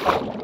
you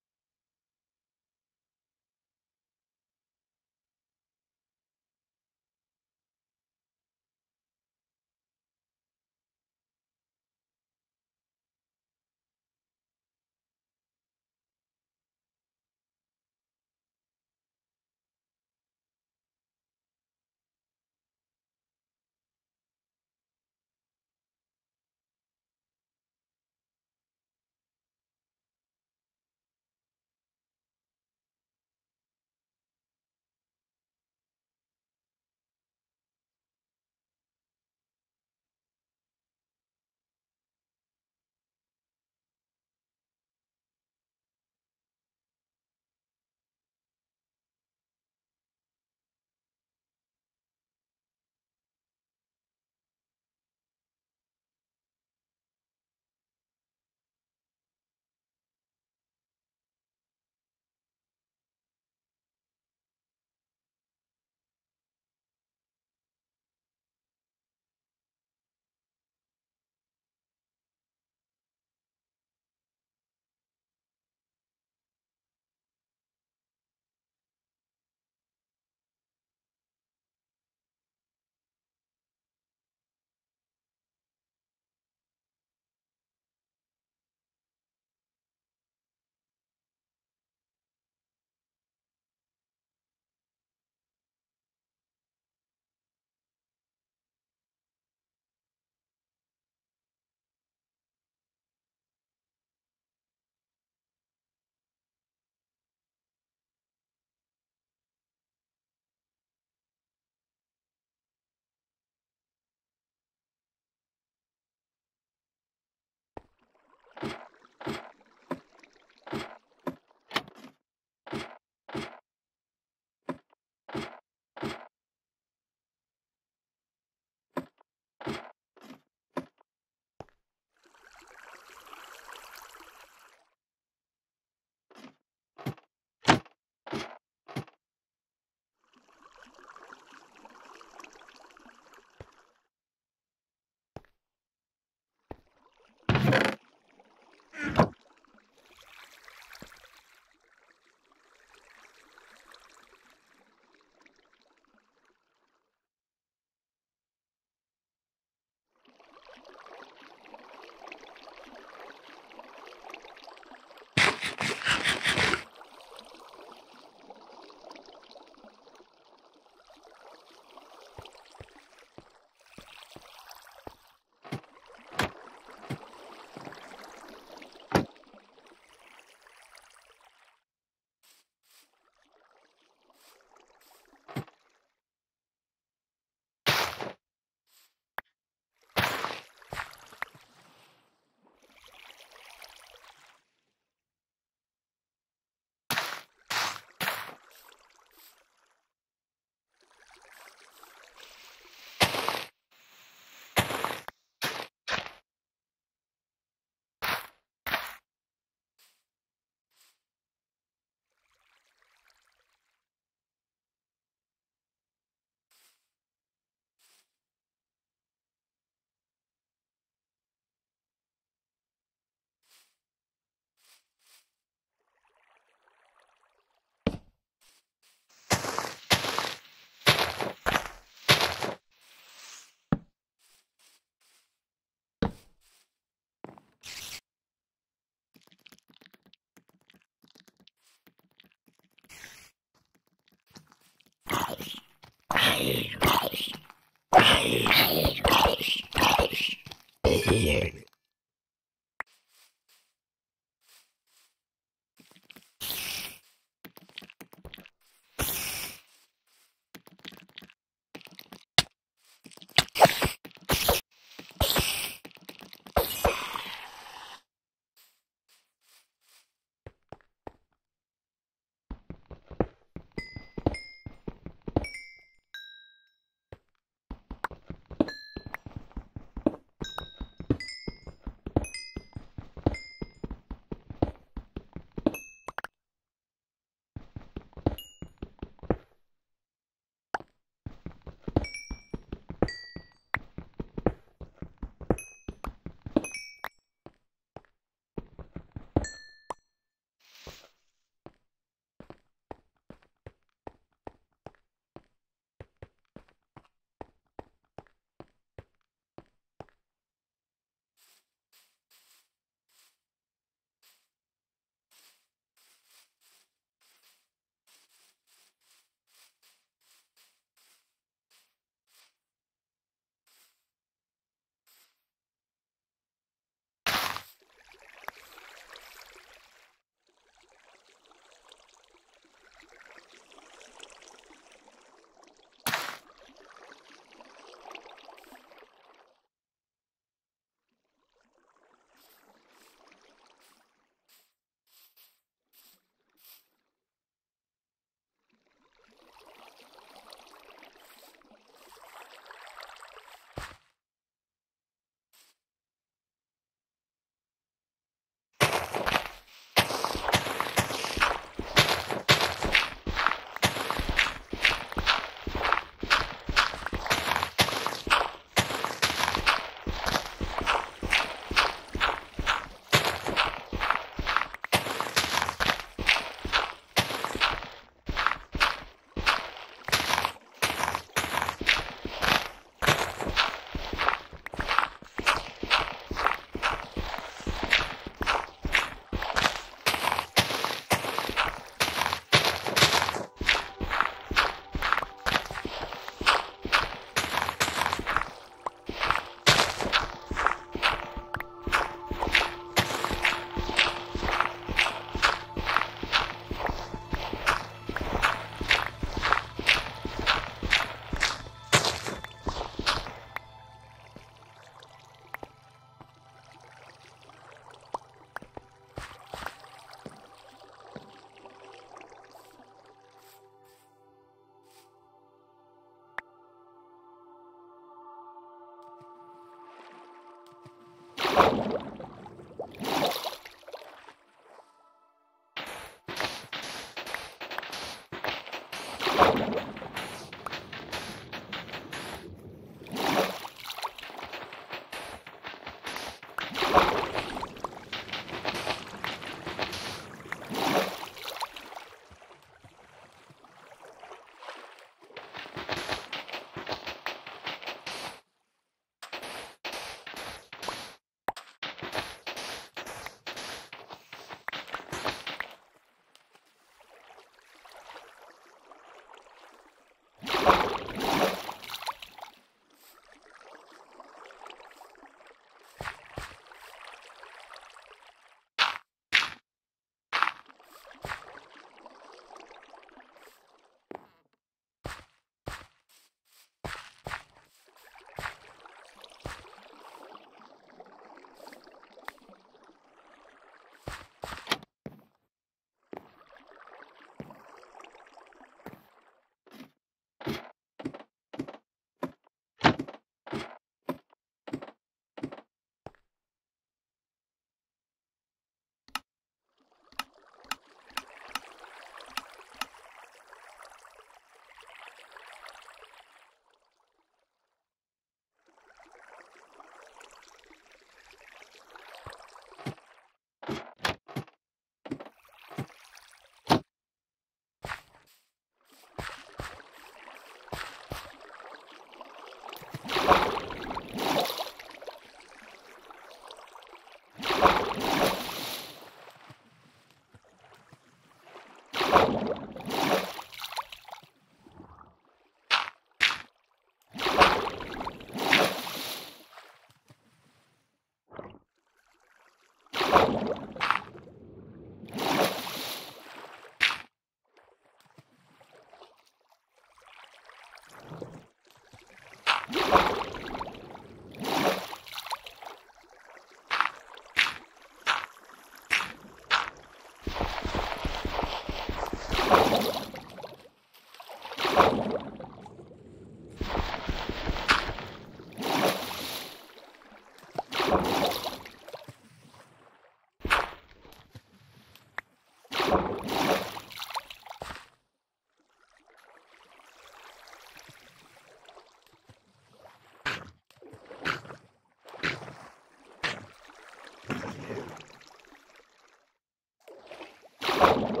you